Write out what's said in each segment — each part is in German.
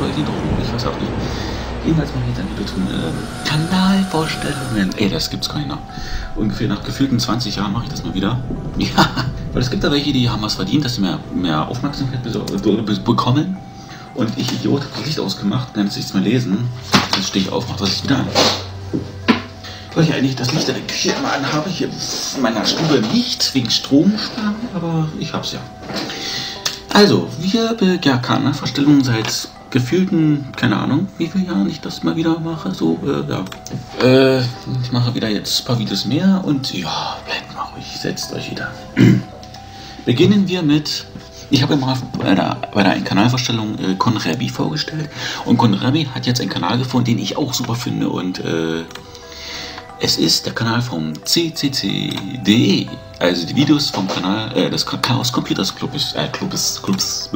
oder die Drogen, ich weiß auch nicht. Jedenfalls mache ich dann wieder tun, äh, Kanalvorstellungen. Ey, das gibt's noch. Ungefähr nach gefühlten 20 Jahren mache ich das mal wieder. Ja, weil es gibt da welche, die haben was verdient, dass sie mehr, mehr Aufmerksamkeit bekommen. Und ich, Idiot, habe das Licht ausgemacht, kann jetzt nichts mehr lesen. Jetzt stehe ich auf, mache das Licht wieder an. Weil ich eigentlich das Licht in der Küche immer anhabe, hier in meiner Stube nicht, wegen Stromsparen, aber ich hab's ja. Also, wir ja, Kanalverstellungen seit gefühlten, keine Ahnung, wie viele Jahren ich das mal wieder mache. So, äh, ja. Äh, ich mache wieder jetzt ein paar Videos mehr und ja, bleibt mal ruhig, setzt euch wieder. Beginnen wir mit. Ich habe mal bei der, bei der Kanalvorstellung äh, Conrebi vorgestellt. Und Conrebi hat jetzt einen Kanal gefunden, den ich auch super finde. Und äh, es ist der Kanal vom CCC.de. Also die Videos vom Kanal äh, des Chaos Computers Clubs. Äh, Clubs, Clubs.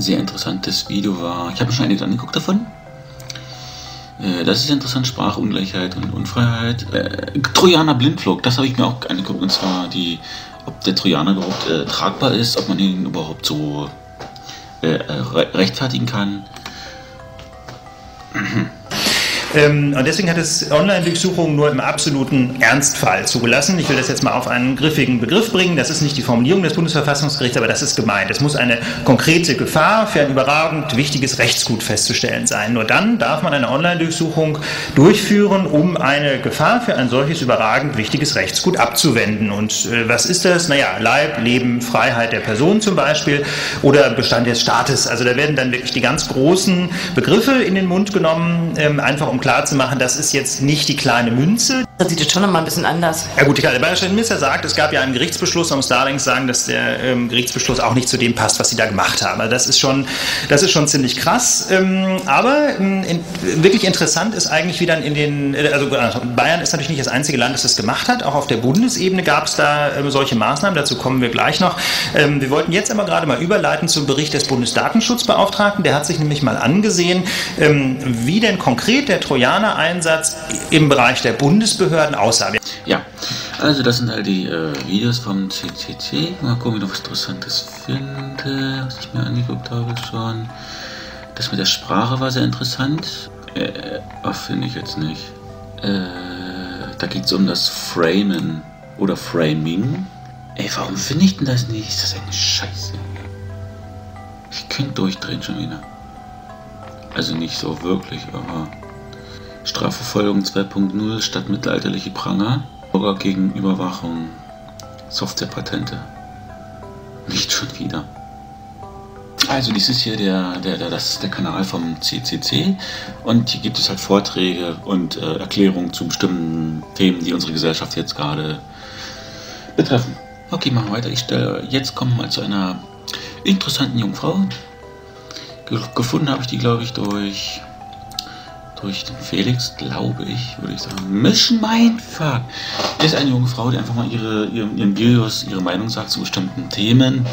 Sehr interessantes Video war. Ich habe schon einiges angeguckt davon. Äh, das ist interessant, Sprachungleichheit und Unfreiheit. Äh, Trojaner Blindflug, das habe ich mir auch angeguckt. Und zwar die, ob der Trojaner überhaupt äh, tragbar ist, ob man ihn überhaupt so äh rechtfertigen kann. Ähm, und deswegen hat es Online-Durchsuchungen nur im absoluten Ernstfall zugelassen. Ich will das jetzt mal auf einen griffigen Begriff bringen. Das ist nicht die Formulierung des Bundesverfassungsgerichts, aber das ist gemeint. Es muss eine konkrete Gefahr für ein überragend wichtiges Rechtsgut festzustellen sein. Nur dann darf man eine Online-Durchsuchung durchführen, um eine Gefahr für ein solches überragend wichtiges Rechtsgut abzuwenden. Und äh, was ist das? Naja, Leib, Leben, Freiheit der Person zum Beispiel oder Bestand des Staates. Also da werden dann wirklich die ganz großen Begriffe in den Mund genommen, ähm, einfach um klar zu machen, das ist jetzt nicht die kleine Münze. Das sieht jetzt schon nochmal ein bisschen anders. Ja gut, der Bayerische Minister sagt, es gab ja einen Gerichtsbeschluss, man muss da allerdings sagen, dass der ähm, Gerichtsbeschluss auch nicht zu dem passt, was sie da gemacht haben. Also das ist schon, das ist schon ziemlich krass. Ähm, aber ähm, in, wirklich interessant ist eigentlich, wie dann in den, äh, also Bayern ist natürlich nicht das einzige Land, das das gemacht hat. Auch auf der Bundesebene gab es da ähm, solche Maßnahmen, dazu kommen wir gleich noch. Ähm, wir wollten jetzt aber gerade mal überleiten zum Bericht des Bundesdatenschutzbeauftragten. Der hat sich nämlich mal angesehen, ähm, wie denn konkret der Trojaner-Einsatz im Bereich der Bundesbehörden aussah. Ja, also das sind halt die äh, Videos vom CCC. Mal gucken, ob ich noch was Interessantes finde, was ich mir angeguckt habe schon. Das mit der Sprache war sehr interessant. Äh, finde ich jetzt nicht. Äh, da geht es um das Framen oder Framing. Ey, warum finde ich denn das nicht? Ist das eine Scheiße? Ich könnte durchdrehen schon wieder. Also nicht so wirklich, aber Strafverfolgung 2.0 statt mittelalterliche Pranger, Bürger gegen Überwachung, Softwarepatente. Nicht schon wieder. Also dies ist hier der, der, der, das der Kanal vom CCC und hier gibt es halt Vorträge und äh, Erklärungen zu bestimmten Themen, die unsere Gesellschaft jetzt gerade betreffen. Okay, machen wir weiter. Ich stelle, jetzt kommen wir mal zu einer interessanten Jungfrau. Gefunden habe ich die, glaube ich, durch durch den Felix, glaube ich, würde ich sagen. Mission Mindfuck ist eine junge Frau, die einfach mal ihre, ihren, ihren Videos, ihre Meinung sagt zu bestimmten Themen.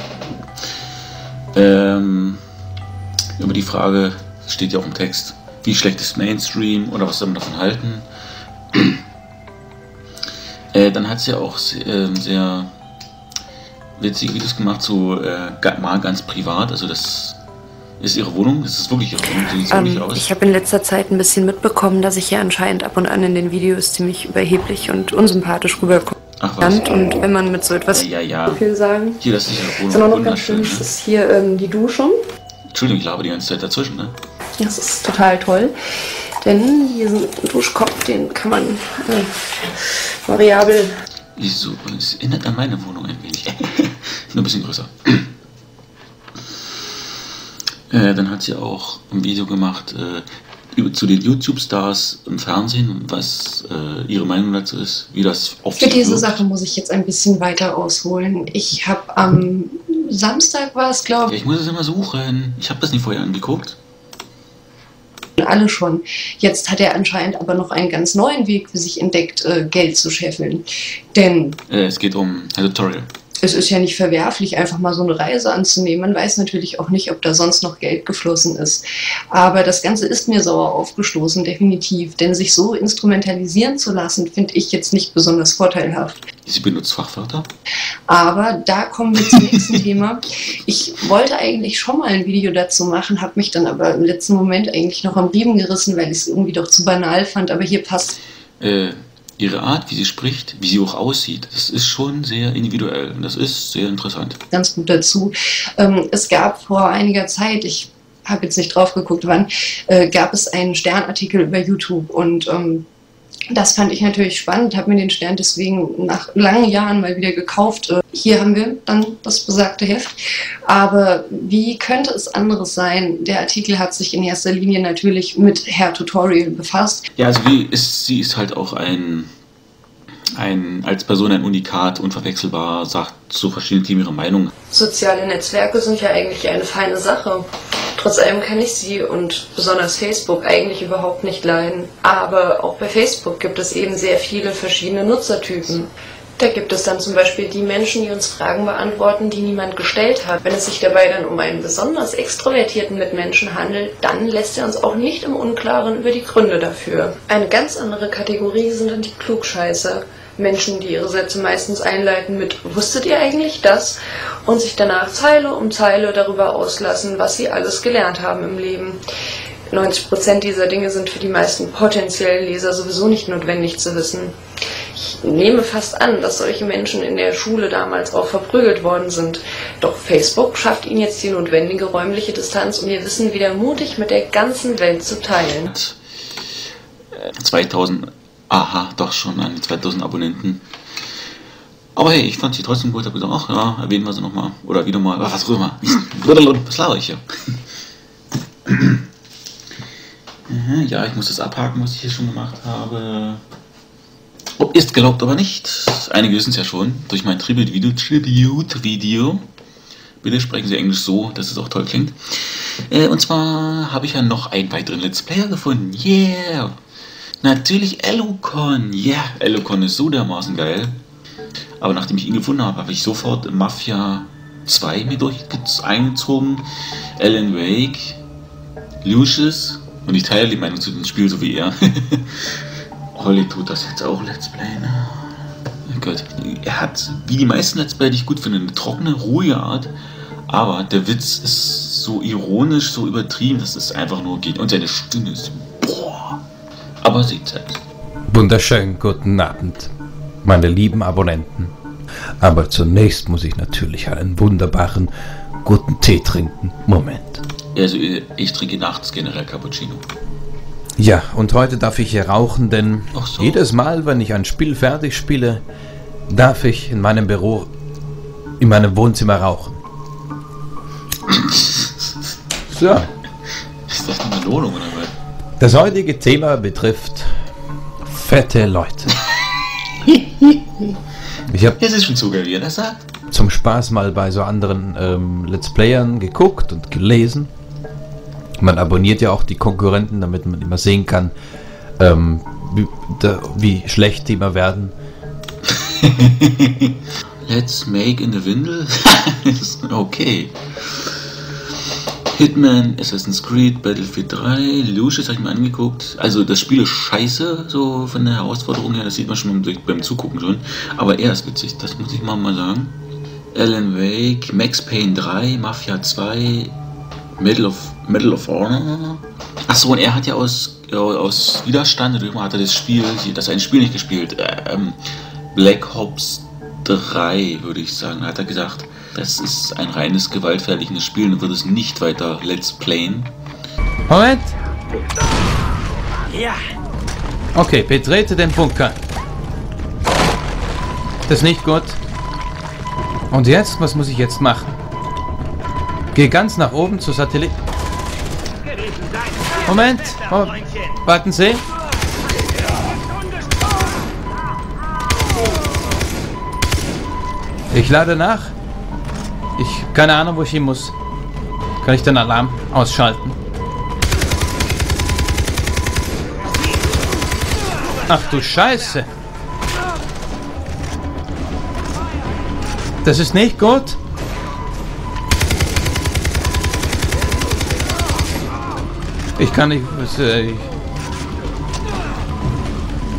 Ähm, über die Frage, steht ja auch im Text, wie schlecht ist Mainstream oder was soll man davon halten. äh, dann hat sie auch sehr, äh, sehr witzige Videos gemacht, so äh, mal ganz privat, also das ist Ihre Wohnung? Ist es wirklich Ihre Wohnung? Sieht ähm, wirklich aus? Ich habe in letzter Zeit ein bisschen mitbekommen, dass ich hier anscheinend ab und an in den Videos ziemlich überheblich und unsympathisch rüberkomme. Ach was. Und wenn man mit so etwas ja, ja, ja. viel sagen. Hier, das ist Ihre Wohnung. Ist auch noch ganz schön. Das ist hier ähm, die Dusche. Entschuldigung, ich laber die ganze Zeit dazwischen, ne? Das ist total toll. Denn hier ist ein Duschkopf, den kann man äh, variabel. Wieso? Es erinnert an meine Wohnung ein wenig. Nur ein bisschen größer. Äh, dann hat sie auch ein Video gemacht äh, zu den YouTube-Stars im Fernsehen, was äh, ihre Meinung dazu ist, wie das oft Für diese wird. Sache muss ich jetzt ein bisschen weiter ausholen. Ich habe am Samstag war es, glaube ich. Ja, ich muss es immer suchen. Ich habe das nicht vorher angeguckt. Alle schon. Jetzt hat er anscheinend aber noch einen ganz neuen Weg für sich entdeckt, äh, Geld zu scheffeln. Denn. Äh, es geht um ein Tutorial es ist ja nicht verwerflich, einfach mal so eine Reise anzunehmen. Man weiß natürlich auch nicht, ob da sonst noch Geld geflossen ist. Aber das Ganze ist mir sauer aufgestoßen, definitiv. Denn sich so instrumentalisieren zu lassen, finde ich jetzt nicht besonders vorteilhaft. Sie benutzt Fachwörter. Aber da kommen wir zum nächsten Thema. Ich wollte eigentlich schon mal ein Video dazu machen, habe mich dann aber im letzten Moment eigentlich noch am Riemen gerissen, weil ich es irgendwie doch zu banal fand. Aber hier passt. Äh, ihre Art, wie sie spricht, wie sie auch aussieht, das ist schon sehr individuell und das ist sehr interessant. Ganz gut dazu. Ähm, es gab vor einiger Zeit, ich habe jetzt nicht drauf geguckt, wann, äh, gab es einen Sternartikel über YouTube und ähm, das fand ich natürlich spannend, habe mir den Stern deswegen nach langen Jahren mal wieder gekauft. Äh, hier haben wir dann das besagte Heft. Aber wie könnte es anderes sein? Der Artikel hat sich in erster Linie natürlich mit Herr Tutorial befasst. Ja, also ist, sie ist halt auch ein, ein als Person ein Unikat, unverwechselbar, sagt zu verschiedenen Themen ihre Meinung. Soziale Netzwerke sind ja eigentlich eine feine Sache. Trotz allem kann ich sie und besonders Facebook eigentlich überhaupt nicht leiden. Aber auch bei Facebook gibt es eben sehr viele verschiedene Nutzertypen. Da gibt es dann zum Beispiel die Menschen, die uns Fragen beantworten, die niemand gestellt hat. Wenn es sich dabei dann um einen besonders extrovertierten Mitmenschen handelt, dann lässt er uns auch nicht im Unklaren über die Gründe dafür. Eine ganz andere Kategorie sind dann die Klugscheißer. Menschen, die ihre Sätze meistens einleiten mit Wusstet ihr eigentlich das? und sich danach Zeile um Zeile darüber auslassen, was sie alles gelernt haben im Leben. 90% dieser Dinge sind für die meisten potenziellen Leser sowieso nicht notwendig zu wissen. Ich nehme fast an, dass solche Menschen in der Schule damals auch verprügelt worden sind. Doch Facebook schafft ihnen jetzt die notwendige räumliche Distanz, um ihr Wissen wieder mutig mit der ganzen Welt zu teilen. 2000 aha, doch schon an 2000 Abonnenten. Aber hey, ich fand sie trotzdem gut. Hab gesagt, ach ja, erwähnen wir sie nochmal. Oder wieder mal, was auch immer. Was laber ich hier? ja, ich muss das abhaken, was ich hier schon gemacht habe. Ob ist gelobt aber nicht. Einige wissen es ja schon. Durch mein Tribute-Video. Tribute-Video. Bitte sprechen Sie Englisch so, dass es auch toll klingt. Äh, und zwar habe ich ja noch einen weiteren Let's Player gefunden. Yeah! Natürlich Elucon. Ja, yeah, Elucon ist so dermaßen geil. Aber nachdem ich ihn gefunden habe, habe ich sofort Mafia 2 mir durch eingezogen. Alan Wake, Lucius. Und ich teile die Meinung zu dem Spiel, so wie er. Holly tut das jetzt auch Let's Play, ne? Oh Gott. Er hat, wie die meisten Let's Play, die ich gut finde, eine trockene, ruhige Art. Aber der Witz ist so ironisch, so übertrieben, dass es einfach nur geht. Und seine Stimme ist aber sieht selbst. Wunderschönen guten Abend, meine lieben Abonnenten. Aber zunächst muss ich natürlich einen wunderbaren guten Tee trinken. Moment. Also ich trinke nachts generell Cappuccino. Ja, und heute darf ich hier rauchen, denn so. jedes Mal, wenn ich ein Spiel fertig spiele, darf ich in meinem Büro, in meinem Wohnzimmer rauchen. so. Ist das eine Belohnung oder was? Das heutige Thema betrifft fette Leute. Ich habe es ist schon sogar, wie er das sagt. Zum Spaß mal bei so anderen ähm, Let's Playern geguckt und gelesen. Man abonniert ja auch die Konkurrenten, damit man immer sehen kann, ähm, wie, da, wie schlecht die immer werden. Let's make in the Windel? okay. Hitman, Assassin's Creed, Battlefield 3, Lucius habe ich mir angeguckt. Also das Spiel ist scheiße, so von der Herausforderung her, das sieht man schon beim Zugucken schon. Aber er ist witzig, das muss ich mal, sagen. Alan Wake, Max Payne 3, Mafia 2, Medal of, Medal of Honor. Achso, und er hat ja aus, aus Widerstand, oder hat er das Spiel, das ein Spiel nicht gespielt, ähm, Black Ops 3, würde ich sagen, hat er gesagt. Das ist ein reines gewaltverherrlichendes Spiel und wird es nicht weiter Let's Playen. Moment! Ja! Okay, betrete den Bunker. Das ist nicht gut. Und jetzt? Was muss ich jetzt machen? Geh ganz nach oben zur Satellit. Moment! Oh, warten Sie! Ich lade nach. Keine Ahnung, wo ich hin muss. Kann ich den Alarm ausschalten? Ach du Scheiße. Das ist nicht gut. Ich kann nicht... Äh,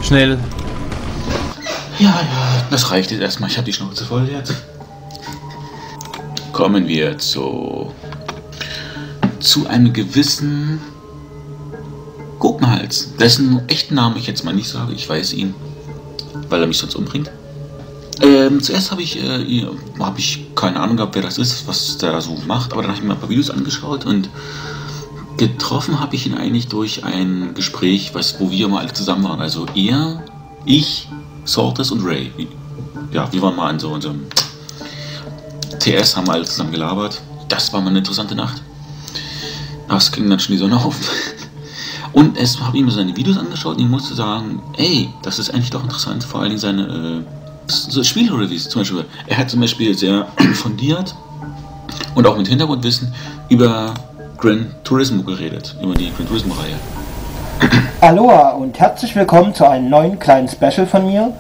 schnell. Ja, ja, das reicht jetzt erstmal. Ich habe die Schnauze voll jetzt. Kommen wir zu, zu einem gewissen Gurkenhals, dessen echten Namen ich jetzt mal nicht sage. Ich weiß ihn, weil er mich sonst umbringt. Ähm, zuerst habe ich, äh, hab ich keine Ahnung gehabt, wer das ist, was der so macht, aber dann habe ich mir ein paar Videos angeschaut und getroffen habe ich ihn eigentlich durch ein Gespräch, was, wo wir mal alle zusammen waren. Also er, ich, Sortes und Ray. Ja, wir waren mal in so unserem TS, haben alle zusammen gelabert. Das war mal eine interessante Nacht. Es ging dann schon die Sonne auf. Und es habe ich mir seine Videos angeschaut und ich musste sagen, ey, das ist eigentlich doch interessant, vor allem seine äh, Spielreviews zum Beispiel. Er hat zum Beispiel sehr fundiert und auch mit Hintergrundwissen über Gran Turismo geredet, über die Gran Turismo-Reihe. Aloha und herzlich willkommen zu einem neuen kleinen Special von mir.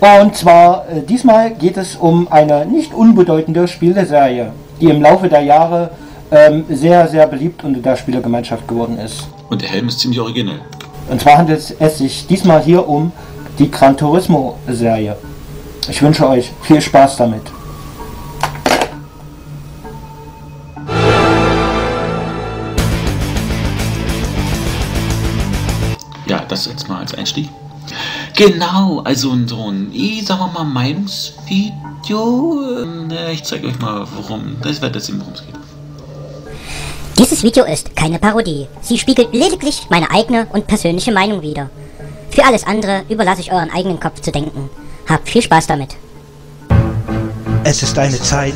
Und zwar, äh, diesmal geht es um eine nicht unbedeutende Spieleserie, die im Laufe der Jahre ähm, sehr, sehr beliebt unter der Spielergemeinschaft geworden ist. Und der Helm ist ziemlich originell. Und zwar handelt es sich diesmal hier um die Gran Turismo Serie. Ich wünsche euch viel Spaß damit. Ja, das jetzt mal als Einstieg. Genau, also so ein, ich sag mal, Meinungsvideo. Äh, Ich zeige euch mal, worum, das wird jetzt sehen, worum es geht. Dieses Video ist keine Parodie. Sie spiegelt lediglich meine eigene und persönliche Meinung wider. Für alles andere überlasse ich euren eigenen Kopf zu denken. Habt viel Spaß damit. Es ist eine Zeit,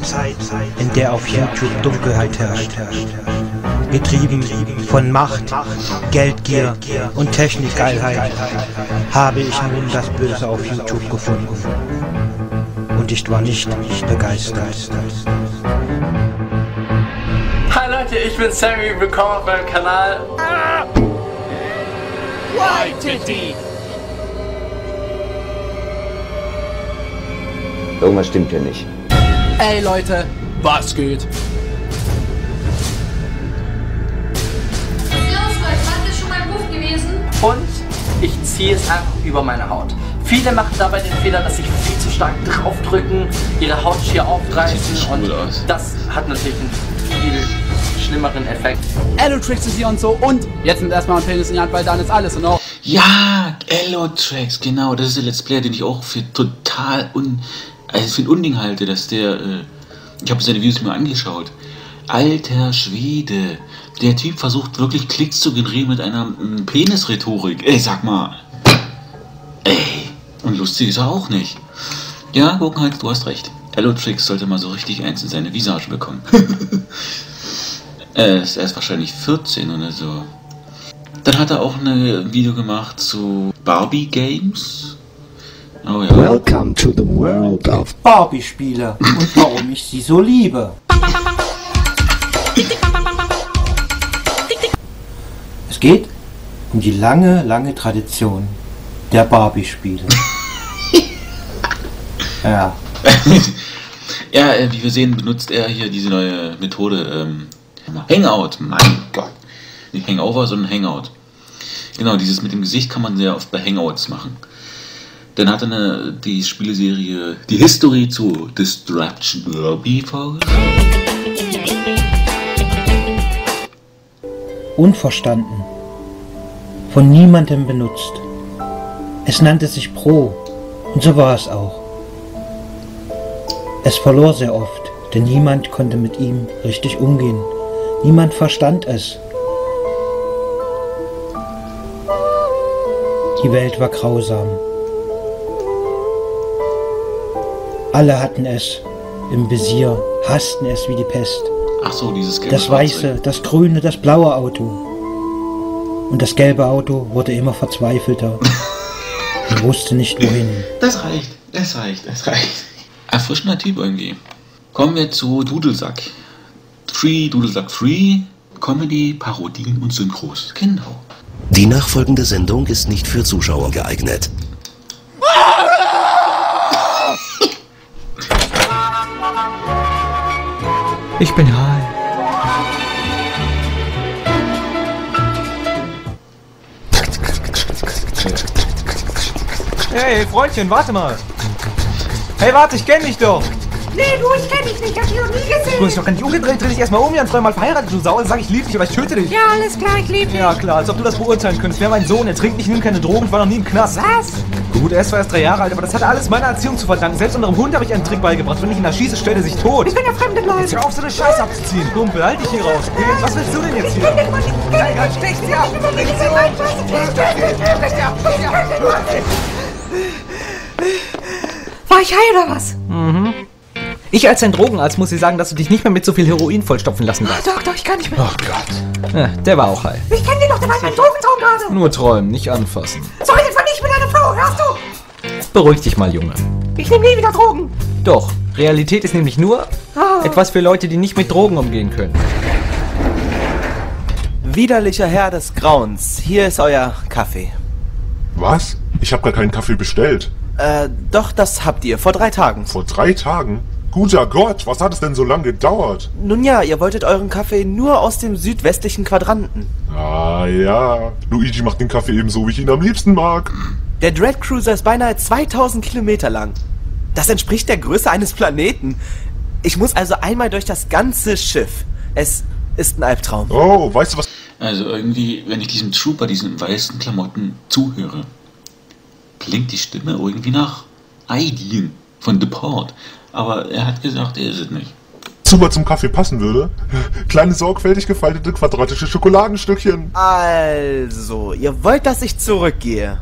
in der auf YouTube Dunkelheit herrscht. Getrieben von Macht, Geldgier und Technikgeilheit habe ich nun das Böse auf YouTube gefunden. Und ich war nicht begeistert. Hi Leute, ich bin Sammy, willkommen auf meinem Kanal. Irgendwas stimmt hier nicht. Ey Leute, was geht? Und ich ziehe es einfach über meine Haut. Viele machen dabei den Fehler, dass sie viel zu stark draufdrücken, ihre Haut schier aufreißen nicht und aus. das hat natürlich einen viel schlimmeren Effekt. Elotrix ist hier und so und jetzt nimmt erstmal ein Penis in die Hand, weil dann ist alles und auch. Ja, Elotrax, genau, das ist der Let's Player, den ich auch für total un, also für ein Unding halte, dass der, äh, ich habe seine Videos mir angeschaut. Alter Schwede, der Typ versucht wirklich Klicks zu generieren mit einer mm, Penisrhetorik. Ey, sag mal. Ey, und lustig ist er auch nicht. Ja, Gurkenhals, du hast recht. Elotrix sollte mal so richtig eins in seine Visage bekommen. er ist erst wahrscheinlich 14 oder so. Dann hat er auch ein Video gemacht zu Barbie Games. Oh ja. Welcome to the world of Barbie-Spiele und warum ich sie so liebe. Es geht um die lange, lange Tradition der Barbie-Spiele. Ja, ja, äh, wie wir sehen, benutzt er hier diese neue Methode ähm, Hangout. Mein Gott. Nicht Hangover, sondern Hangout. Genau, dieses mit dem Gesicht kann man sehr oft bei Hangouts machen. Dann hat er eine, die Spieleserie Die History zu Destruction Derby vorgestellt. unverstanden. Von niemandem benutzt. Es nannte sich Pro und so war es auch. Es verlor sehr oft, denn niemand konnte mit ihm richtig umgehen. Niemand verstand es. Die Welt war grausam. Alle hatten es im Visier, hassten es wie die Pest. Ach so, dieses gelbe Das weiße, das grüne, das blaue Auto. Und das gelbe Auto wurde immer verzweifelter und wusste nicht wohin. Das reicht, das reicht, das reicht. Erfrischender Typ irgendwie. Kommen wir zu Dudelsack. Free, Dudelsack Free, Comedy, Parodien und Synchros. Genau. Die nachfolgende Sendung ist nicht für Zuschauer geeignet. Ich bin high. Hey, Freundchen, warte mal. Hey, warte, ich kenn dich doch. Nee, du, ich kenn dich nicht, hab dich noch nie Du gesehen. hast doch gar nicht umgedreht, dreh dich erstmal um, wir haben zweimal verheiratet, du Sau. Sag ich lieb dich, aber ich töte dich. Ja, alles klar, ich lieb dich. Ja, klar, als ob du das beurteilen könntest. Wer mein Sohn, er trinkt nicht, nimmt keine Drogen, ich war noch nie im Knast. Was? Gut, er ist zwar erst drei Jahre alt, aber das hat alles meiner Erziehung zu verdanken. Selbst unserem Hund habe ich einen Trick beigebracht. Wenn ich ihn erschieße, stellt er sich tot. Ich bin ja fremde Leute. Jetzt hör auf, so eine Scheiße abzuziehen. Kumpel, halt dich hier raus. Was willst du denn jetzt hier? Nein, nein, stichst ja. War ich high oder was? Mhm. Ich als dein Drogenarzt muss dir sagen, dass du dich nicht mehr mit so viel Heroin vollstopfen lassen darfst. Doch, doch, ich kann nicht mehr. Oh Gott. Ja, der war auch high. Ich kenn den doch, der war in meinem Drogentraum gerade. Nur träumen, nicht anfassen. So man nicht mit einer Frau, hörst du? Beruhig dich mal, Junge. Ich nehme nie wieder Drogen. Doch, Realität ist nämlich nur Ah. etwas für Leute, die nicht mit Drogen umgehen können. Widerlicher Herr des Grauens, hier ist euer Kaffee. Was? Ich habe gar keinen Kaffee bestellt. Äh, doch, das habt ihr, vor drei Tagen. Vor drei Tagen? Guter Gott, was hat es denn so lange gedauert? Nun ja, ihr wolltet euren Kaffee nur aus dem südwestlichen Quadranten. Ah ja, Luigi macht den Kaffee eben so, wie ich ihn am liebsten mag. Der Dread Cruiser ist beinahe 2000 Kilometer lang. Das entspricht der Größe eines Planeten. Ich muss also einmal durch das ganze Schiff. Es ist ein Albtraum. Oh, weißt du was? Also irgendwie, wenn ich diesem Trooper, diesen weißen Klamotten zuhöre, klingt die Stimme irgendwie nach Aidin von Deport. Aber er hat gesagt, er ist es nicht. Super zum Kaffee passen würde? Kleine sorgfältig gefaltete quadratische Schokoladenstückchen. Also, ihr wollt, dass ich zurückgehe.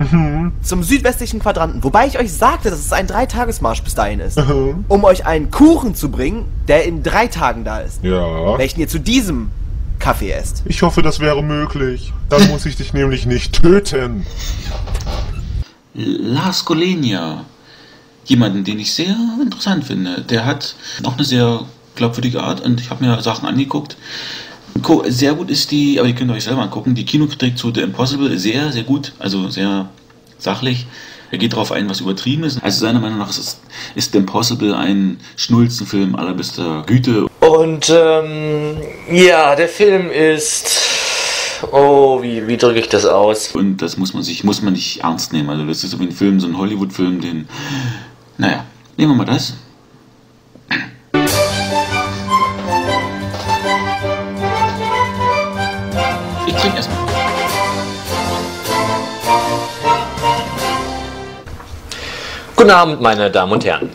Zum südwestlichen Quadranten. Wobei ich euch sagte, dass es ein Dreitagesmarsch bis dahin ist. um euch einen Kuchen zu bringen, der in drei Tagen da ist. Ja. Welchen ihr zu diesem Kaffee esst. Ich hoffe, das wäre möglich. Dann muss ich dich nämlich nicht töten. Lars Golenia. Jemanden, den ich sehr interessant finde. Der hat auch eine sehr glaubwürdige Art und ich habe mir Sachen angeguckt. Sehr gut ist die, aber die könnt ihr euch selber angucken, die Kinokritik zu The Impossible, sehr, sehr gut, also sehr sachlich. Er geht darauf ein, was übertrieben ist. Also seiner Meinung nach ist, ist The Impossible ein Schnulzenfilm allerbester Güte. Und ähm, ja, der Film ist. Oh, wie, wie drücke ich das aus? Und das muss man sich, muss man nicht ernst nehmen. Also das ist so wie ein Film, so ein Hollywood-Film, den. Naja, nehmen wir mal das. Ich trinke erstmal. Guten Abend, meine Damen und Herren.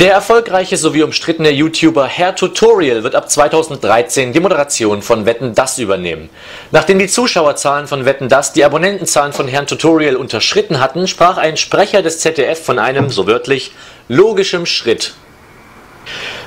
Der erfolgreiche sowie umstrittene YouTuber Herr Tutorial wird ab 2013 die Moderation von Wetten Das übernehmen. Nachdem die Zuschauerzahlen von Wetten Das die Abonnentenzahlen von Herrn Tutorial unterschritten hatten, sprach ein Sprecher des ZDF von einem, so wörtlich, logischem Schritt.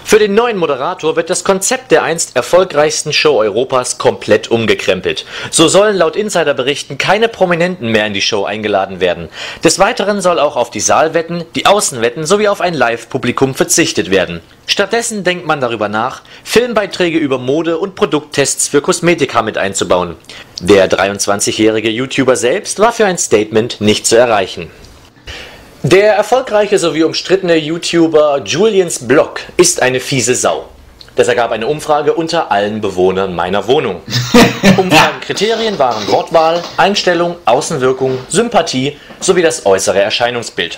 Für den neuen Moderator wird das Konzept der einst erfolgreichsten Show Europas komplett umgekrempelt. So sollen laut Insiderberichten keine Prominenten mehr in die Show eingeladen werden. Des Weiteren soll auch auf die Saalwetten, die Außenwetten sowie auf ein Live-Publikum verzichtet werden. Stattdessen denkt man darüber nach, Filmbeiträge über Mode und Produkttests für Kosmetika mit einzubauen. Der 23-jährige YouTuber selbst war für ein Statement nicht zu erreichen. Der erfolgreiche sowie umstrittene YouTuber Julians Blog ist eine fiese Sau. Das ergab eine Umfrage unter allen Bewohnern meiner Wohnung. Umfragenkriterien waren Wortwahl, Einstellung, Außenwirkung, Sympathie sowie das äußere Erscheinungsbild.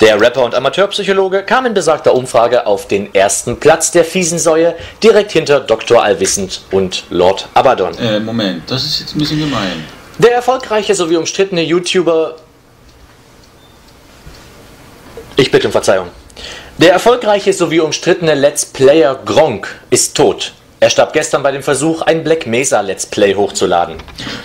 Der Rapper und Amateurpsychologe kam in besagter Umfrage auf den ersten Platz der fiesen Säue, direkt hinter Dr. Allwissend und Lord Abaddon. Äh, Moment, das ist jetzt ein bisschen gemein. Der erfolgreiche sowie umstrittene YouTuber. Ich bitte um Verzeihung. Der erfolgreiche sowie umstrittene Let's Player Gronk ist tot. Er starb gestern bei dem Versuch, ein Black Mesa Let's Play hochzuladen.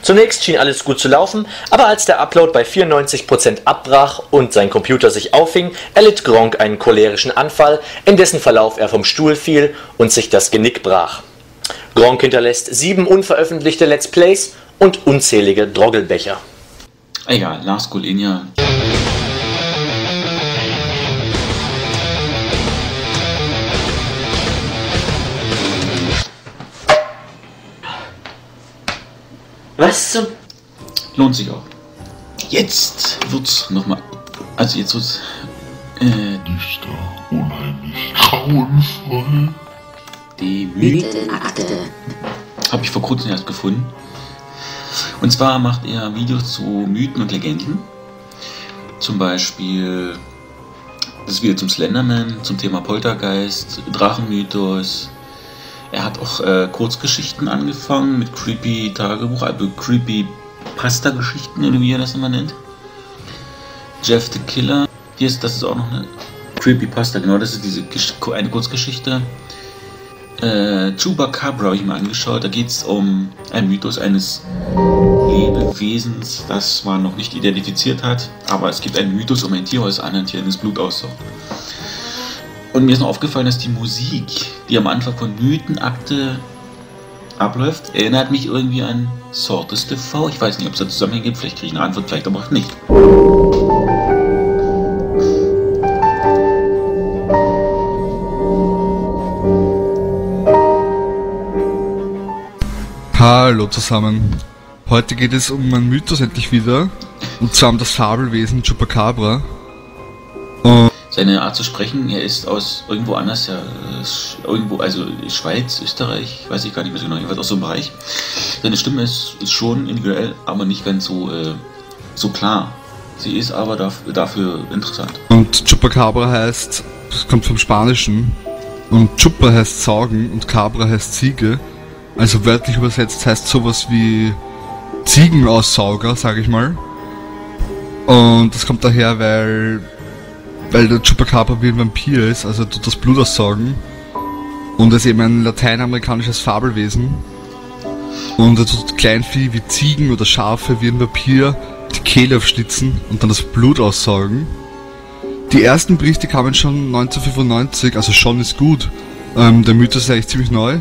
Zunächst schien alles gut zu laufen, aber als der Upload bei 94% abbrach und sein Computer sich auffing, erlitt Gronk einen cholerischen Anfall, in dessen Verlauf er vom Stuhl fiel und sich das Genick brach. Gronk hinterlässt sieben unveröffentlichte Let's Plays und unzählige Droggelbecher. Egal, Lars Golenia. Was zum... Lohnt sich auch. Jetzt wird's nochmal. Also jetzt wird's. Äh. Düster, unheimlich, grauenvoll. Die Mythenakte. Habe ich vor kurzem erst gefunden. Und zwar macht er Videos zu Mythen und Legenden. Zum Beispiel Das ist wieder zum Slenderman, zum Thema Poltergeist, Drachenmythos. Er hat auch äh, Kurzgeschichten angefangen mit Creepy Tagebuch, also Creepy Pasta-Geschichten oder wie er das immer nennt. Jeff the Killer. Hier ist, das ist auch noch eine Creepypasta, genau, das ist diese Gesch eine Kurzgeschichte. Äh, Chupacabra habe ich mir angeschaut. Da geht es um einen Mythos eines Lebewesens, das man noch nicht identifiziert hat. Aber es gibt einen Mythos um ein Tier, was anderen Tieren das Blut aussaugt. Und mir ist noch aufgefallen, dass die Musik, die am Anfang von Mythenakte abläuft, erinnert mich irgendwie an Sortes TV. Ich weiß nicht, ob es da Zusammenhänge gibt. Vielleicht kriege ich eine Antwort, vielleicht aber auch nicht. Hallo zusammen. Heute geht es um einen Mythos endlich wieder. Und zwar um das Fabelwesen Chupacabra. Und Seine Art zu sprechen, er ist aus irgendwo anders, ja, irgendwo, also Schweiz, Österreich, weiß ich gar nicht mehr so genau, jedenfalls aus so einem Bereich. Seine Stimme ist, ist schon individuell, aber nicht ganz so, äh, so klar. Sie ist aber dafür, dafür interessant. Und Chupacabra heißt, das kommt vom Spanischen. Und Chupa heißt Saugen und Cabra heißt Ziege. Also wörtlich übersetzt heißt sowas wie Ziegenaussauger, sag ich mal. Und das kommt daher, weil, weil der Chupacabra wie ein Vampir ist, also tut das Blut aussaugen. Und er ist eben ein lateinamerikanisches Fabelwesen. Und er tut Kleinvieh wie Ziegen oder Schafe wie ein Vampir die Kehle aufschlitzen und dann das Blut aussaugen. Die ersten Berichte kamen schon 1995, also schon ist gut. Ähm, der Mythos ist eigentlich ziemlich neu,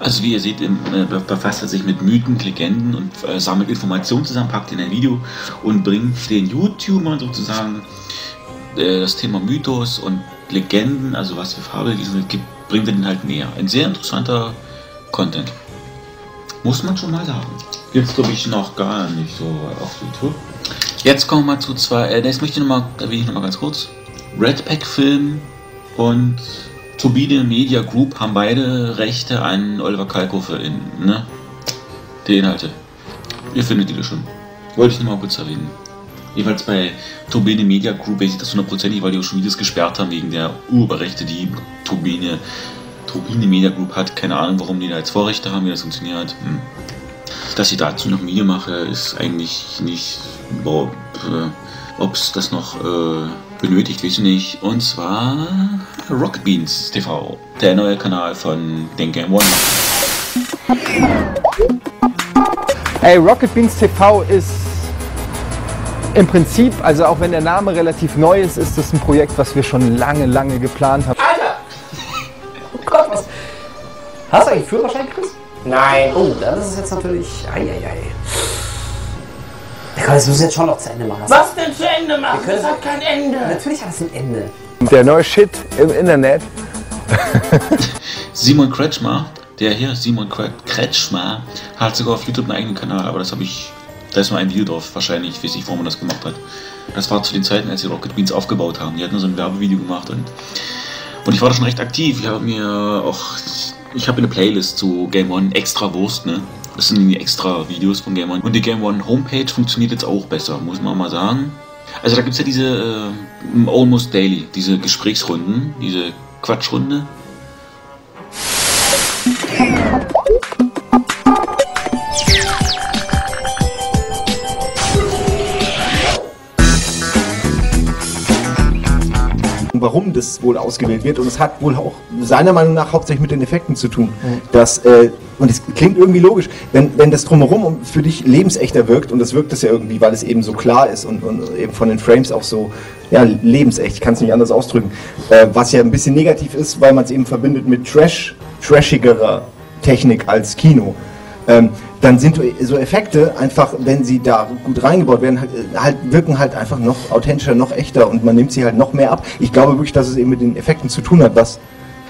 Also wie ihr seht, im, äh, be- befasst er sich mit Mythen, Legenden und äh, sammelt Informationen zusammen, packt in ein Video und bringt den YouTubern sozusagen äh, das Thema Mythos und Legenden, also was für Fabelwesen es gibt, bringt er den halt näher. Ein sehr interessanter Content. Muss man schon mal sagen. Gibt's glaube ich noch gar nicht so auf YouTube. Jetzt kommen wir mal zu zwei, äh, das möchte ich nochmal, erwähne ich nochmal ganz kurz. Redpack Film und Turbine Media Group haben beide Rechte an Oliver Kalkofe in, ne? Die Inhalte. Ihr findet die da schon. Wollte ich nur mal kurz erwähnen. Jeweils bei Turbine Media Group weiß ich das hundertprozentig, weil die auch schon Videos gesperrt haben wegen der Urheberrechte, die Turbine, Turbine Media Group hat. Keine Ahnung, warum die da jetzt Vorrechte haben, wie das funktioniert. Hm. Dass ich dazu noch ein Video mache, ist eigentlich nicht. Boah, ob es das noch äh, benötigt, weiß ich nicht. Und zwar Rocket Beans TV, der neue Kanal von den Game One. Ey, Rocket Beans TV ist im Prinzip, also auch wenn der Name relativ neu ist, ist das ein Projekt, was wir schon lange, lange geplant haben. Alter! Oh Gott, was. Hast du eigentlich Führerschein, Chris? Nein. Oh, das ist jetzt natürlich. Eieiei. Das müssen wir jetzt schon noch zu Ende machen. Was denn zu Ende machen? Wir können- Das hat kein Ende. Natürlich hat es ein Ende. Der neue Shit im Internet. Simon Kretschmer, der hier, Simon Kre- Kretschmer, hat sogar auf YouTube einen eigenen Kanal, aber das habe ich, da ist nur ein Video drauf, wahrscheinlich, weiß nicht, warum man das gemacht hat. Das war zu den Zeiten, als sie Rocket Beans aufgebaut haben. Die hatten so ein Werbevideo gemacht und, und ich war da schon recht aktiv. Ich habe mir auch, ich habe eine Playlist zu Game One extra Wurst, ne? Das sind die extra Videos von Game One. Und die Game One Homepage funktioniert jetzt auch besser, muss man mal sagen. Also da gibt es ja diese äh, Almost Daily, diese Gesprächsrunden, diese Quatschrunde. Warum das wohl ausgewählt wird. Und es hat wohl auch seiner Meinung nach hauptsächlich mit den Effekten zu tun. Dass, äh, und es klingt irgendwie logisch, wenn, wenn das drumherum um- für dich lebensechter wirkt, und das wirkt es ja irgendwie, weil es eben so klar ist und, und eben von den Frames auch so ja, lebensecht, ich kann es nicht anders ausdrücken. Äh, was ja ein bisschen negativ ist, weil man es eben verbindet mit Trash, trashigerer Technik als Kino. Ähm, dann sind so Effekte einfach, wenn sie da gut reingebaut werden, halt, äh, halt wirken halt einfach noch authentischer, noch echter und man nimmt sie halt noch mehr ab. Ich glaube wirklich, dass es eben mit den Effekten zu tun hat, was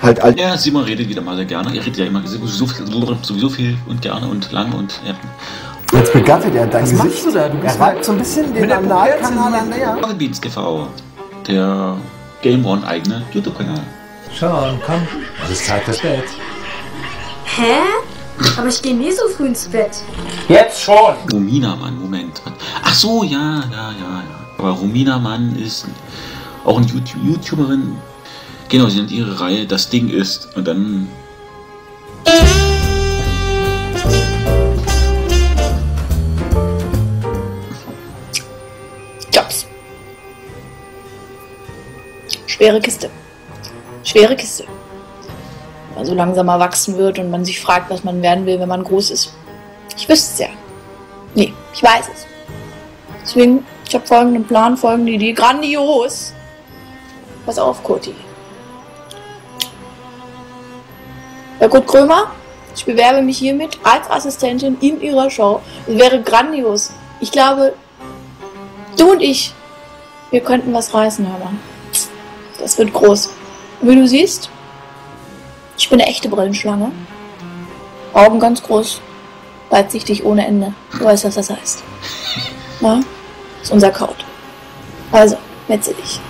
halt all Ja, Simon redet wieder mal sehr gerne. Er redet ja immer sowieso viel, sowieso viel und gerne und lang und ja. Jetzt begattet er dein Was Gesicht. machst du da? Du bist er so ein bisschen den Analkanal an. Ja. Rocket Beans TV, der Game One eigene YouTube-Kanal. Schon, komm. Es ist Zeit fürs Bett. Hä? Aber ich gehe nie so früh ins Bett. Jetzt schon! Romina Mann, Moment. Ach so, ja, ja, ja, ja. Aber Romina Mann ist auch eine YouTube YouTuberin. Genau, sie nennt ihre Reihe Das Ding ist. Und dann. Jobs. Schwere Kiste. Schwere Kiste. Wenn man so langsam erwachsen wird und man sich fragt, was man werden will, wenn man groß ist. Ich wüsste es ja. Nee, ich weiß es. Deswegen, ich habe folgenden Plan, folgende Idee. Grandios. Pass auf, Kurti. Herr Kurt Krömer, ich bewerbe mich hiermit als Assistentin in Ihrer Show. Es wäre grandios. Ich glaube, du und ich, wir könnten was reißen, Hermann. Das wird groß. Wie du siehst, ich bin eine echte Brillenschlange. Augen ganz groß, weitsichtig ohne Ende. Du weißt, was das heißt. Na? Das ist unser Code. Also, metze dich.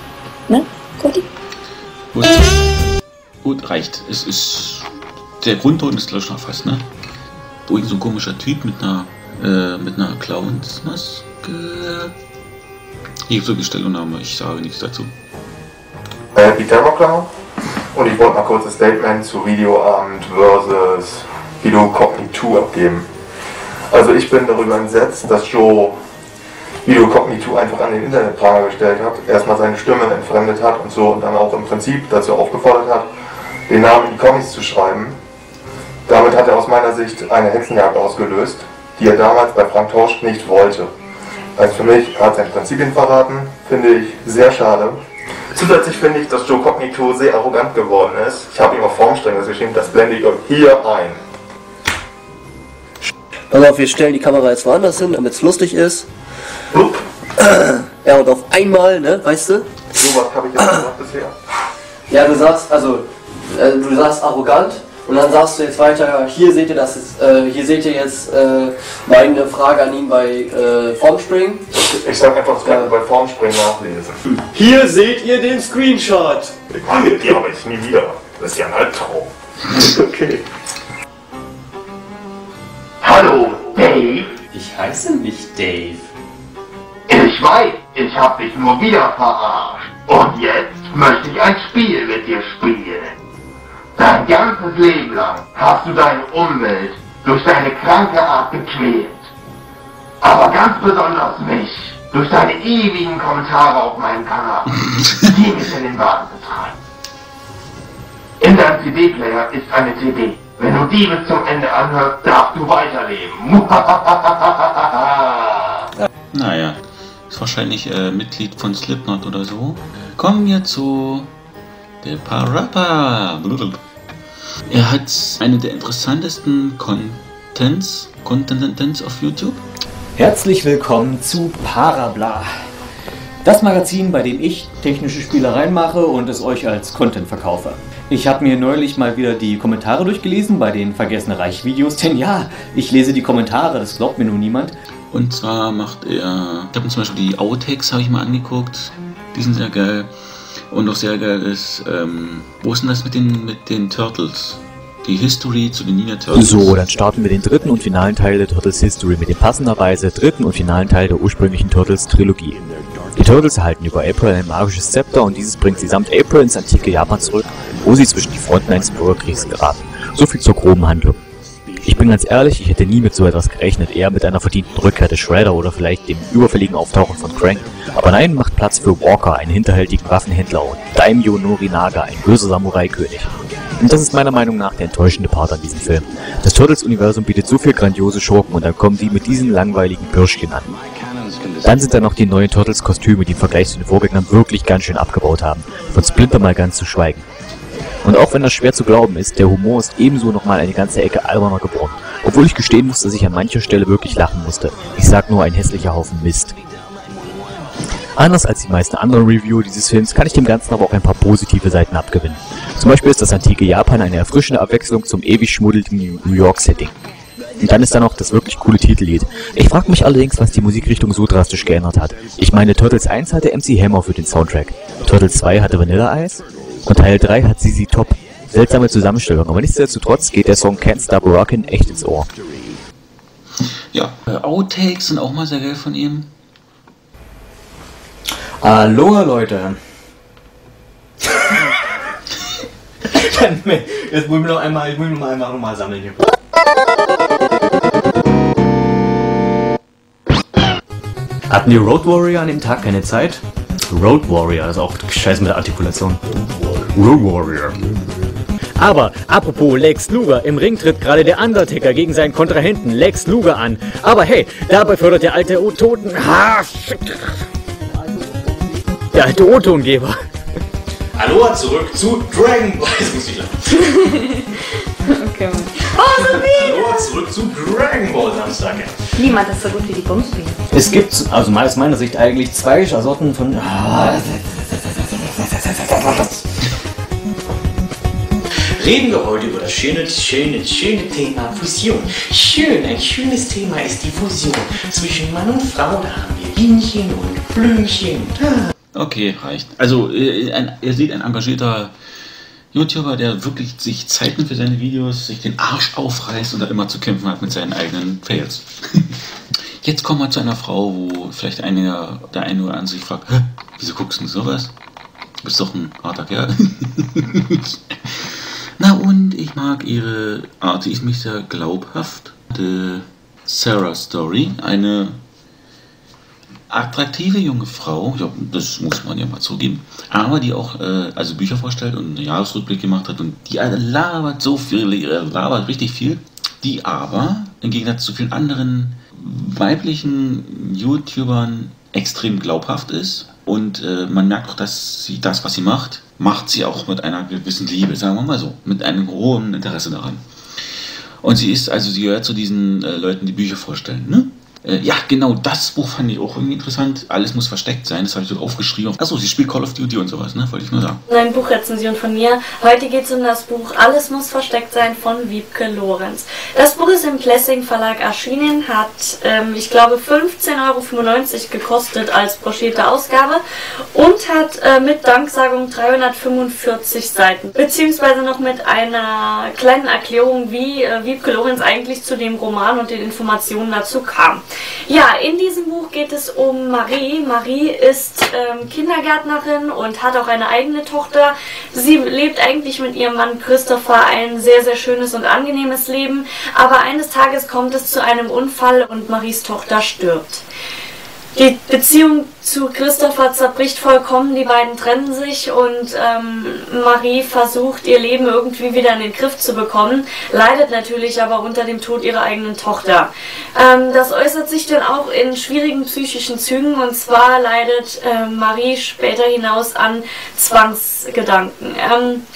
Ne, Cody? Gut. Gut, reicht. Es ist. Der Grundton ist gleich schon fast, ne? Irgend so ein komischer Typ mit einer, äh, mit einer Clownsmaske. Hier gibt es eine Stellungnahme, ich sage nichts dazu. Äh, Peter Rocklau und ich wollte mal kurz ein Statement zu Videoabend versus Video Copy 2 abgeben. Also ich bin darüber entsetzt, dass Joe Video Copy 2 einfach an den Internetpranger gestellt hat, erstmal seine Stimme entfremdet hat und so und dann auch im Prinzip dazu aufgefordert hat, den Namen in die Comics zu schreiben. Damit hat er aus meiner Sicht eine Hexenjagd ausgelöst, die er damals bei Frank Torsch nicht wollte. Also für mich hat er seine Prinzipien verraten, finde ich sehr schade. Zusätzlich finde ich, dass Joe Cognito sehr arrogant geworden ist. Ich habe ihm auf Formstrenges geschrieben, das blende ich euch hier ein. Pass auf, wir stellen die Kamera jetzt woanders hin, damit es lustig ist. Ja, und auf einmal, ne, weißt du? So was habe ich jetzt gesagt bisher. Ja, du sagst, also, äh, du sagst arrogant und dann sagst du jetzt weiter, hier seht ihr das, ist, äh, hier seht ihr jetzt äh, meine Frage an ihn bei äh, Formspring. Ich sag einfach, das kann man bei Formspring nachlesen. Hier seht ihr den Screenshot. Ich mit dir aber jetzt nie wieder. Das ist ja ein Albtraum. okay. Hallo, Dave. Ich heiße nicht Dave. Ich weiß, ich hab dich nur wieder verarscht. Und jetzt möchte ich ein Spiel mit dir spielen. Dein ganzes Leben lang hast du deine Umwelt durch deine kranke Art gequält. Aber ganz besonders mich durch deine ewigen Kommentare auf meinem Kanal, die mich in den Wahnsinn treiben. In deinem CD-Player ist eine CD. Wenn du die bis zum Ende anhörst, darfst du weiterleben. Naja, ist wahrscheinlich äh, Mitglied von Slipknot oder so. Kommen wir zu der Parappa. Er hat eine der interessantesten Contents, Contents auf YouTube. Herzlich willkommen zu Parabla. Das Magazin, bei dem ich technische Spielereien mache und es euch als Content verkaufe. Ich habe mir neulich mal wieder die Kommentare durchgelesen bei den Vergessene Reich Videos, denn ja, ich lese die Kommentare, das glaubt mir nun niemand. Und zwar macht er, ich habe mir zum Beispiel die Outtakes habe ich mal angeguckt, die sind sehr geil. Und auch sehr geil ist, ähm, wo ist denn das mit den, mit den Turtles? Die History zu den Ninja Turtles. So, dann starten wir den dritten und finalen Teil der Turtles History mit dem passenderweise dritten und finalen Teil der ursprünglichen Turtles Trilogie. Die Turtles erhalten über April ein magisches Zepter und dieses bringt sie samt April ins antike Japan zurück, wo sie zwischen die Fronten eines Bürgerkriegs geraten. So viel zur groben Handlung. Ich bin ganz ehrlich, ich hätte nie mit so etwas gerechnet, eher mit einer verdienten Rückkehr des Shredder oder vielleicht dem überfälligen Auftauchen von Crank. Aber nein, macht Platz für Walker, einen hinterhältigen Waffenhändler und Daimyo Norinaga, ein böser Samurai-König. Und das ist meiner Meinung nach der enttäuschende Part an diesem Film. Das Turtles-Universum bietet so viel grandiose Schurken und dann kommen die mit diesen langweiligen Pirschchen an. Dann sind da noch die neuen Turtles-Kostüme, die im Vergleich zu den Vorgängern wirklich ganz schön abgebaut haben. Von Splinter mal ganz zu schweigen. Und auch wenn das schwer zu glauben ist, der Humor ist ebenso nochmal eine ganze Ecke alberner geworden. Obwohl ich gestehen muss, dass ich an mancher Stelle wirklich lachen musste. Ich sag nur ein hässlicher Haufen Mist. Anders als die meisten anderen Reviewer dieses Films kann ich dem Ganzen aber auch ein paar positive Seiten abgewinnen. Zum Beispiel ist das antike Japan eine erfrischende Abwechslung zum ewig schmuddelnden New York-Setting. Und dann ist da noch das wirklich coole Titellied. Ich frage mich allerdings, was die Musikrichtung so drastisch geändert hat. Ich meine, Turtles 1 hatte MC Hammer für den Soundtrack, Turtles 2 hatte Vanilla Ice und Teil 3 hat ZZ Top. Seltsame Zusammenstellung, aber nichtsdestotrotz geht der Song Can't Stop Rockin' echt ins Ohr. Ja, äh, Outtakes sind auch mal sehr geil von ihm. Aloha Leute, jetzt muss ich noch einmal, ich muss noch einmal nochmal sammeln hier. Hatten die Road Warrior an dem Tag keine Zeit? Road Warrior, ist auch scheiß mit der Artikulation. Road Warrior. Aber apropos Lex Luger, im Ring tritt gerade der Undertaker gegen seinen Kontrahenten Lex Luger an. Aber hey, dabei fördert der alte O-Toten... Der alte O-Tongeber. Aloha zurück zu Dragon Ball. Jetzt muss ich lachen. Okay. Oh, so wie! Aloha zurück zu Dragon Ball Samstag. Niemand ist so gut wie die Bumsbiene. Es gibt also aus meiner Sicht eigentlich zwei Sorten von. Reden wir heute über das schöne, schöne, schöne Thema Fusion. Schön, ein schönes Thema ist die Fusion zwischen Mann und Frau. Da haben wir Bienchen und Blümchen. Okay, reicht. Also, äh, ein, ihr seht, ein engagierter YouTuber, der wirklich sich Zeit nimmt für seine Videos, sich den Arsch aufreißt und da immer zu kämpfen hat mit seinen eigenen Fails. Jetzt kommen wir zu einer Frau, wo vielleicht einer, der eine oder andere sich fragt, Hä, wieso guckst du denn sowas? Du bist doch ein harter Kerl. Na und ich mag ihre Art, sie ist mich sehr glaubhaft. The Sarah Story, eine attraktive junge Frau, ja, das muss man ja mal zugeben, aber die auch äh, also Bücher vorstellt und einen Jahresrückblick gemacht hat und die labert so viel, äh, labert richtig viel, die aber im Gegensatz zu vielen anderen weiblichen YouTubern extrem glaubhaft ist. Und äh, man merkt auch, dass sie das, was sie macht, macht sie auch mit einer gewissen Liebe, sagen wir mal so, mit einem hohen Interesse daran. Und sie ist, also sie gehört zu diesen äh, Leuten, die Bücher vorstellen, ne? Äh, ja, genau, das Buch fand ich auch irgendwie interessant. Alles muss versteckt sein, das habe ich so aufgeschrieben. Achso, sie spielt Call of Duty und sowas, ne? Wollte ich nur sagen. Eine Buchrezension von mir. Heute geht es um das Buch Alles muss versteckt sein von Wiebke Lorenz. Das Buch ist im Plessing Verlag erschienen, hat, ähm, ich glaube, 15,95 Euro gekostet als broschierte Ausgabe und hat äh, mit Danksagung 345 Seiten. Beziehungsweise noch mit einer kleinen Erklärung, wie äh, Wiebke Lorenz eigentlich zu dem Roman und den Informationen dazu kam. Ja, in diesem Buch geht es um Marie. Marie ist ähm, Kindergärtnerin und hat auch eine eigene Tochter. Sie lebt eigentlich mit ihrem Mann Christopher ein sehr, sehr schönes und angenehmes Leben. Aber eines Tages kommt es zu einem Unfall und Maries Tochter stirbt. Die Beziehung zu Christopher zerbricht vollkommen, die beiden trennen sich und ähm, Marie versucht ihr Leben irgendwie wieder in den Griff zu bekommen, leidet natürlich aber unter dem Tod ihrer eigenen Tochter. Ähm, das äußert sich dann auch in schwierigen psychischen Zügen und zwar leidet äh, Marie später hinaus an Zwangsgedanken. Ähm,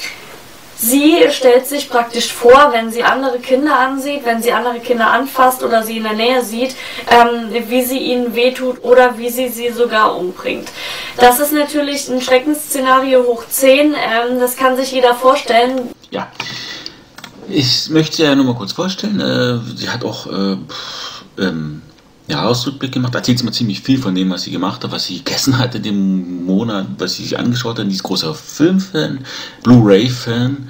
Sie stellt sich praktisch vor, wenn sie andere Kinder ansieht, wenn sie andere Kinder anfasst oder sie in der Nähe sieht, ähm, wie sie ihnen wehtut oder wie sie sie sogar umbringt. Das ist natürlich ein Schreckensszenario hoch 10, ähm, das kann sich jeder vorstellen. Ja. Ich möchte sie ja nur mal kurz vorstellen. Äh, sie hat auch äh, pff, ähm, Jahresrückblick gemacht, erzählt sie mal ziemlich viel von dem, was sie gemacht hat, was sie gegessen hat in dem Monat, was sie sich angeschaut hat. Die ist großer Filmfan, Blu-ray-Fan.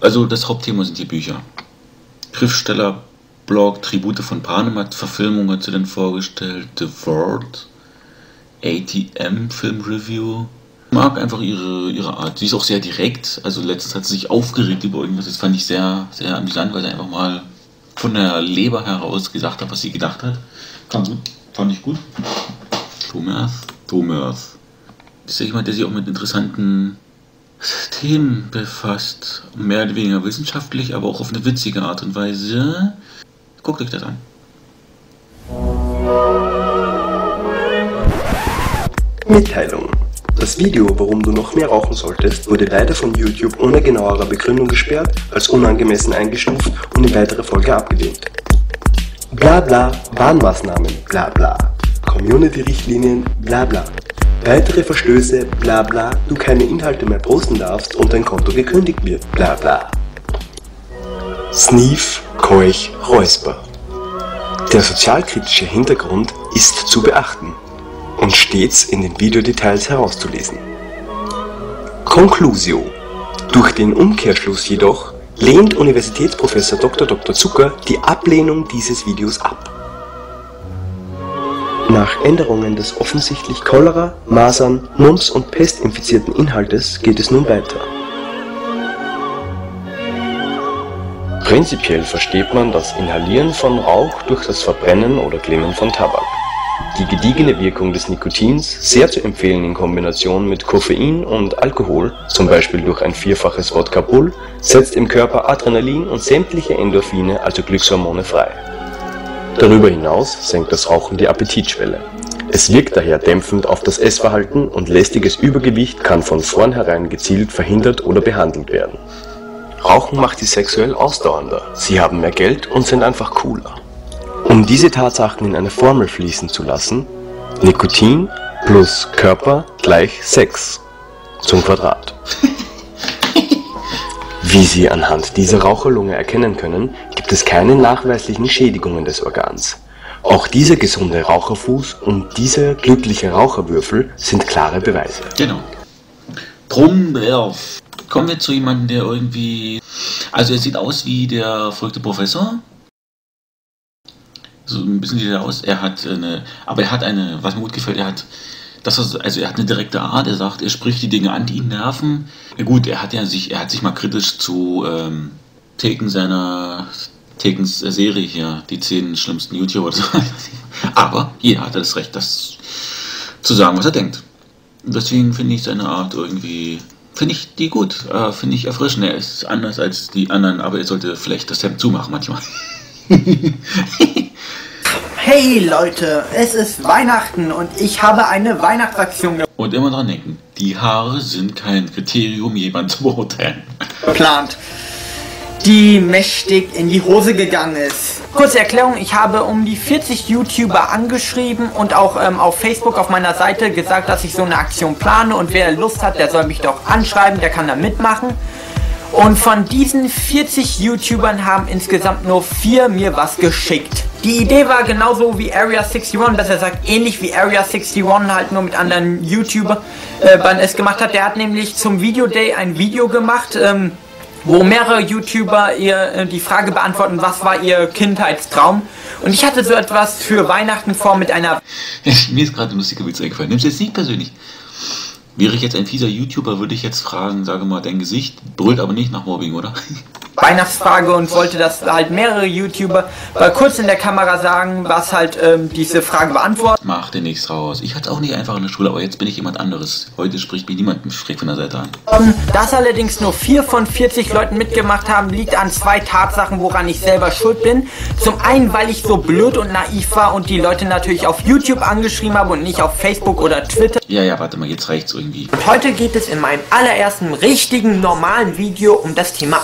Also das Hauptthema sind die Bücher. Schriftsteller, Blog, Tribute von Panem hat Verfilmung hat sie dann vorgestellt, The World, ATM Film Review. Ich mag einfach ihre, ihre Art. Sie ist auch sehr direkt. Also letztens hat sie sich aufgeregt über irgendwas. Das fand ich sehr, sehr amüsant, weil sie einfach mal von der Leber heraus gesagt hat, was sie gedacht hat. Fand, gut. Fand ich gut. Thomas. Thomas. Das ist ja jemand, der sich auch mit interessanten Themen befasst. Mehr oder weniger wissenschaftlich, aber auch auf eine witzige Art und Weise. Guckt euch das an. Mitteilung. Das Video, warum du noch mehr rauchen solltest, wurde leider von YouTube ohne genauere Begründung gesperrt, als unangemessen eingestuft und in weiterer Folge abgelehnt. Bla bla, Warnmaßnahmen, bla bla. Community-Richtlinien, bla bla. Weitere Verstöße, bla bla, du keine Inhalte mehr posten darfst und dein Konto gekündigt wird, bla bla. Sneef, Keuch, Räusper. Der sozialkritische Hintergrund ist zu beachten und stets in den Videodetails herauszulesen. Conclusio. Durch den Umkehrschluss jedoch lehnt Universitätsprofessor Dr. Dr. Zucker die Ablehnung dieses Videos ab. Nach Änderungen des offensichtlich Cholera, Masern, Mumps und Pest infizierten Inhaltes geht es nun weiter. Prinzipiell versteht man das Inhalieren von Rauch durch das Verbrennen oder Glimmen von Tabak. Die gediegene Wirkung des Nikotins, sehr zu empfehlen in Kombination mit Koffein und Alkohol, zum Beispiel durch ein vierfaches Wodka Bull, setzt im Körper Adrenalin und sämtliche Endorphine, also Glückshormone, frei. Darüber hinaus senkt das Rauchen die Appetitschwelle. Es wirkt daher dämpfend auf das Essverhalten und lästiges Übergewicht kann von vornherein gezielt verhindert oder behandelt werden. Rauchen macht sie sexuell ausdauernder, sie haben mehr Geld und sind einfach cooler. Um diese Tatsachen in eine Formel fließen zu lassen, Nikotin plus Körper gleich Sex zum Quadrat. Wie Sie anhand dieser Raucherlunge erkennen können, gibt es keine nachweislichen Schädigungen des Organs. Auch dieser gesunde Raucherfuß und dieser glückliche Raucherwürfel sind klare Beweise. Genau. Drum, ja, kommen wir zu jemandem, der irgendwie. Also, er sieht aus wie der verrückte Professor. So ein bisschen sieht er aus. Er hat eine. Aber er hat eine. Was mir gut gefällt, er hat. Das ist, also er hat eine direkte Art, er sagt, er spricht die Dinge an, die ihn nerven. Ja gut, er hat ja sich, er hat sich mal kritisch zu ähm, Taken seiner Takens Serie hier, die zehn schlimmsten YouTuber so. Aber jeder hat das Recht, das zu sagen, was er denkt. Deswegen finde ich seine Art irgendwie, finde ich die gut, äh, finde ich erfrischend. Er ist anders als die anderen, aber er sollte vielleicht das Hemd zumachen manchmal. Hey Leute, es ist Weihnachten und ich habe eine Weihnachtsaktion Und immer dran denken, die Haare sind kein Kriterium, jemanden zu beurteilen. geplant, die mächtig in die Hose gegangen ist. Kurze Erklärung, ich habe um die 40 YouTuber angeschrieben und auch ähm, auf Facebook auf meiner Seite gesagt, dass ich so eine Aktion plane und wer Lust hat, der soll mich doch anschreiben, der kann da mitmachen. Und von diesen 40 YouTubern haben insgesamt nur vier mir was geschickt. Die Idee war genauso wie Area 61, besser gesagt ähnlich wie Area 61, halt nur mit anderen YouTubern äh, es gemacht hat. Der hat nämlich zum Video Day ein Video gemacht, ähm, wo mehrere YouTuber ihr äh, die Frage beantworten, was war ihr Kindheitstraum. Und ich hatte so etwas für Weihnachten vor mit einer Mir ist gerade ein lustiger Witz eingefallen. Nimm's jetzt nicht persönlich. Wäre ich jetzt ein fieser YouTuber, würde ich jetzt fragen, sage mal, dein Gesicht brüllt aber nicht nach Mobbing, oder? Weihnachtsfrage und wollte, dass halt mehrere YouTuber mal kurz in der Kamera sagen, was halt ähm, diese Frage beantworten. Mach dir nichts raus. Ich hatte auch nicht einfach in der Schule, aber jetzt bin ich jemand anderes. Heute spricht mich niemand schräg von der Seite an. Dass allerdings nur 4 von 40 Leuten mitgemacht haben, liegt an zwei Tatsachen, woran ich selber schuld bin. Zum einen, weil ich so blöd und naiv war und die Leute natürlich auf YouTube angeschrieben habe und nicht auf Facebook oder Twitter. Ja, ja, warte mal, jetzt reicht's irgendwie. Und heute geht es in meinem allerersten richtigen normalen Video um das Thema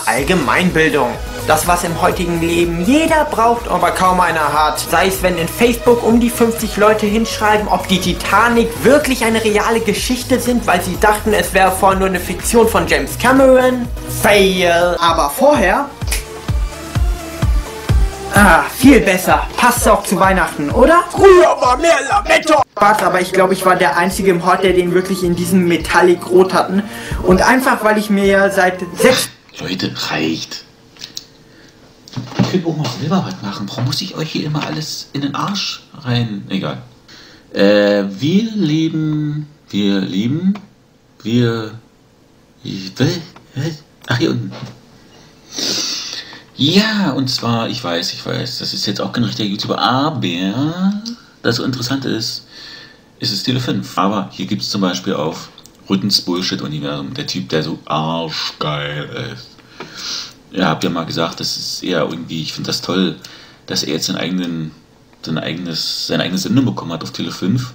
Allgemeinbildung. Das, was im heutigen Leben jeder braucht, aber kaum einer hat. Sei es, wenn in Facebook um die 50 Leute hinschreiben, ob die Titanic wirklich eine reale Geschichte sind, weil sie dachten, es wäre vorher nur eine Fiktion von James Cameron. Fail. Aber vorher Ah, viel besser. Passt auch zu Weihnachten, oder? Früher war mehr Lametta. Spaß, aber ich glaube, ich war der Einzige im Hort, der den wirklich in diesem Metallic Rot hatten. Und einfach, weil ich mir ja seit sechs... Leute, reicht. Ich will auch mal selber was machen. Warum muss ich euch hier immer alles in den Arsch rein? Egal. Äh, wir leben... Wir leben... Wir... Was? Was? Ach, hier unten. Ja, und zwar, ich weiß, ich weiß, das ist jetzt auch kein richtiger YouTuber, aber das Interessante ist, ist es Tele 5. Aber hier gibt es zum Beispiel auf Rüttens Bullshit-Universum, der Typ, der so arschgeil ist. Ja, habt ihr mal gesagt, das ist eher irgendwie, ich finde das toll, dass er jetzt seinen eigenen, sein eigenes, seine eigene Sendung bekommen hat auf Tele 5.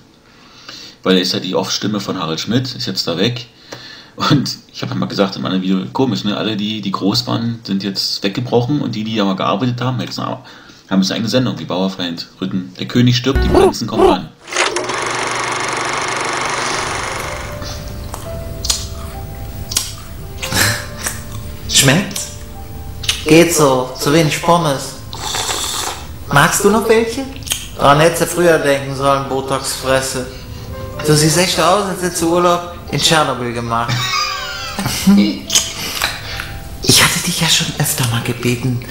Weil er ist ja die Off-Stimme von Harald Schmidt, ist jetzt da weg. Und ich habe ja mal gesagt in meinem Video, komisch, ne? Alle, die, die groß waren, sind jetzt weggebrochen und die, die ja mal gearbeitet haben, jetzt haben jetzt eine eigene Sendung, wie Bauerfeind, Rütten. Der König stirbt, die Prinzen kommen ran. Schmeckt? Geht so, zu wenig Pommes. Magst du noch welche? Daran hättest du früher denken sollen, Botox-Fresse. Du siehst echt aus, als hättest du Urlaub in Tschernobyl gemacht. ich hatte dich ja schon öfter mal gebeten,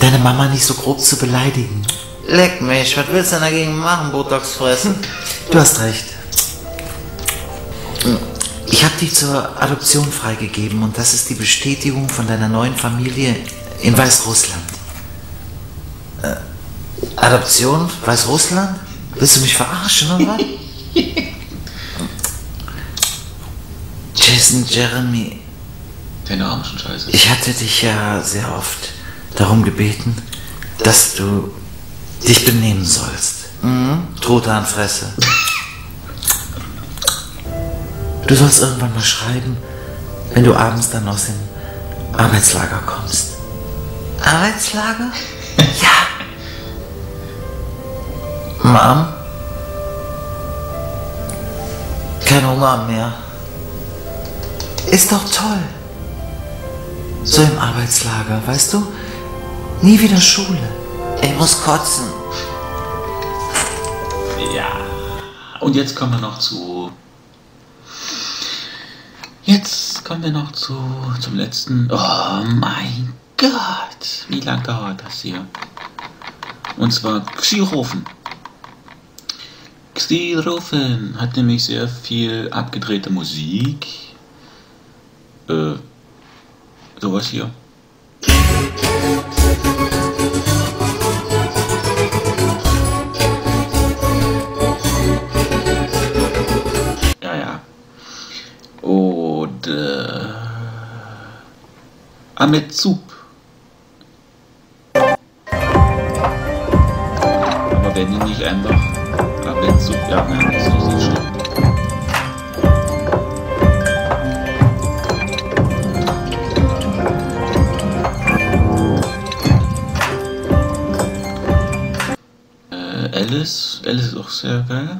deine Mama nicht so grob zu beleidigen. Leck mich, was willst du denn dagegen machen, Botox fressen? Du hast recht. Ich habe dich zur Adoption freigegeben und das ist die Bestätigung von deiner neuen Familie in Weißrussland. Äh, Adoption? Weißrussland? Willst du mich verarschen oder was? Jason Jeremy. Name ist schon scheiße. Ich hatte dich ja sehr oft darum gebeten, dass du dich benehmen sollst. Mhm. Truthahn-Fresse. Du sollst irgendwann mal schreiben, wenn du abends dann aus dem Arbeitslager kommst. Arbeitslager? ja. Mom? Kein Hunger mehr. Ist doch toll. So im Arbeitslager, weißt du? Nie wieder Schule. Ich muss kotzen. Ja. Und jetzt kommen wir noch zu. Jetzt kommen wir noch zu zum letzten. Oh mein Gott, wie lange dauert das hier? Und zwar Xyrofen. Xyrofen hat nämlich sehr viel abgedrehte Musik. Äh, sowas hier. Ahmed Zub. Aber wenn die nicht einfach Ahmed Zub, ja, nein, das ist nicht schlimm. Äh, Alice, Alice ist auch sehr geil.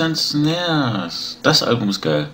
Vinicius Snares. Das Album ist geil.